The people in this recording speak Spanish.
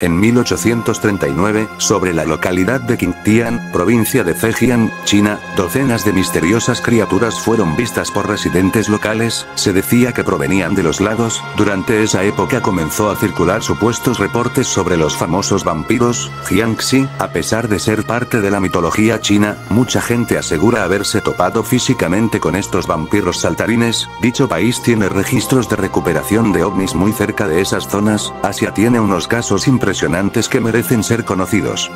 En 1839, sobre la localidad de Qingtian, provincia de Zhejiang, China, docenas de misteriosas criaturas fueron vistas por residentes locales, se decía que provenían de los lagos, durante esa época comenzó a circular supuestos reportes sobre los famosos vampiros, Jiangxi, a pesar de ser parte de la mitología china, mucha gente asegura haberse topado físicamente con estos vampiros saltarines, dicho país tiene registros de recuperación de ovnis muy cerca de esas zonas, Asia tiene unos casos impresionantes que merecen ser conocidos.